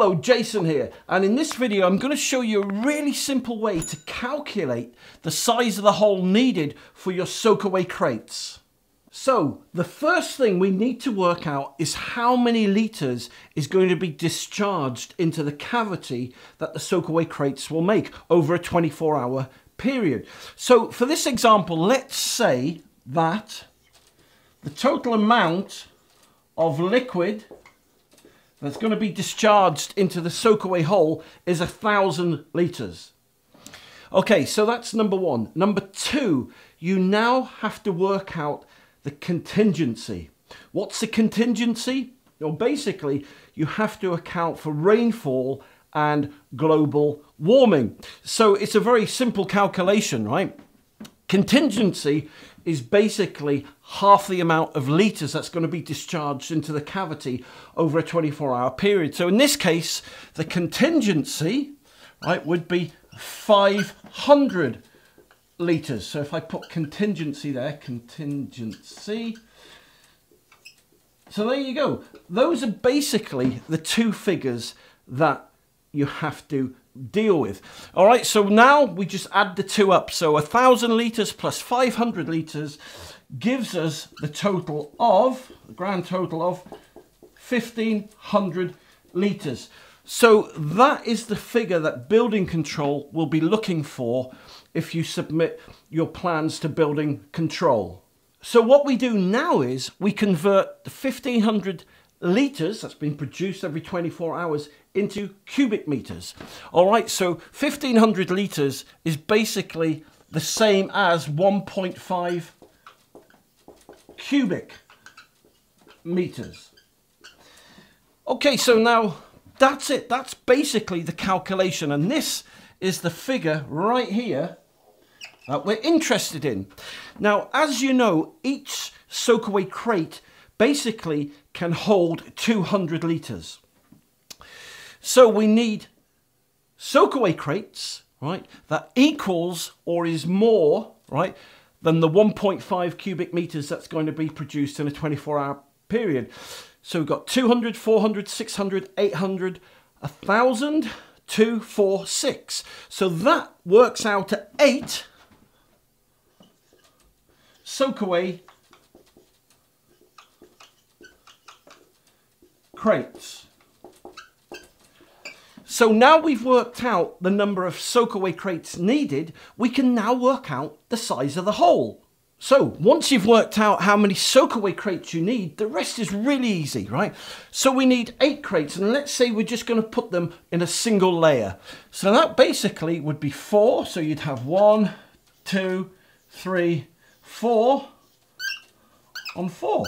Hello, Jason here, and in this video I'm going to show you a really simple way to calculate the size of the hole needed for your soakaway crates. So, the first thing we need to work out is how many litres is going to be discharged into the cavity that the soakaway crates will make over a 24 hour period. So, for this example, let's say that the total amount of liquid that's going to be discharged into the soakaway hole is a thousand litres. Okay, so that's number one. Number two, you now have to work out the contingency. What's the contingency? Well, basically, you have to account for rainfall and global warming. So it's a very simple calculation, right? Contingency is basically half the amount of litres that's going to be discharged into the cavity over a 24 hour period. So in this case, the contingency right, would be 500 litres. So if I put contingency there, contingency. So there you go. Those are basically the two figures that you have to deal with. All right, so now we just add the two up. So a thousand litres plus 500 litres gives us the total of, the grand total of 1500 litres. So that is the figure that building control will be looking for if you submit your plans to building control. So what we do now is we convert the 1500 litres that's been produced every 24 hours into cubic meters. All right, so 1500 litres is basically the same as 1.5 cubic meters. Okay, so now that's it. That's basically the calculation. And this is the figure right here that we're interested in. Now, as you know, each soakaway crate basically can hold 200 litres. So we need soakaway crates, right, that equals or is more, right, than the 1.5 cubic meters that's going to be produced in a 24 hour period. So we've got 200, 400, 600, 800, 1,000, 2, 4, 6. So that works out at 8 soakaway crates. So now we've worked out the number of soakaway crates needed, we can now work out the size of the hole. So once you've worked out how many soakaway crates you need, the rest is really easy, right? So we need eight crates and let's say we're just gonna put them in a single layer. So that basically would be four. So you'd have one, two, three, four on four.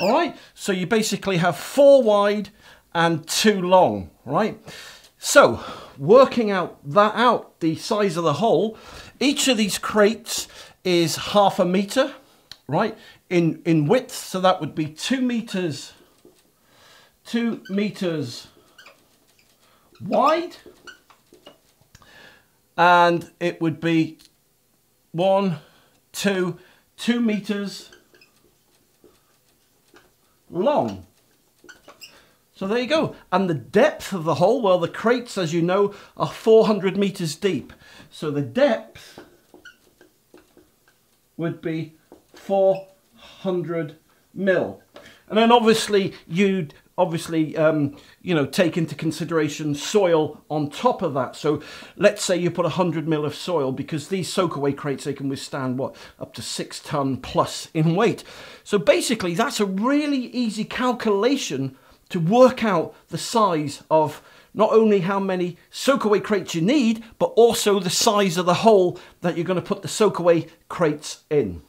All right, so you basically have four wide and two long, right? So, working out that out, the size of the hole, each of these crates is half a meter, right, in, in width. So that would be two meters, two meters wide. And it would be one, two, two meters long. So there you go. And the depth of the hole, well, the crates, as you know, are 400 meters deep. So the depth would be 400 mil. And then obviously you'd obviously, um, you know, take into consideration soil on top of that. So let's say you put 100 mil of soil because these soakaway crates, they can withstand, what, up to six ton plus in weight. So basically that's a really easy calculation to work out the size of not only how many soakaway crates you need, but also the size of the hole that you're going to put the soakaway crates in.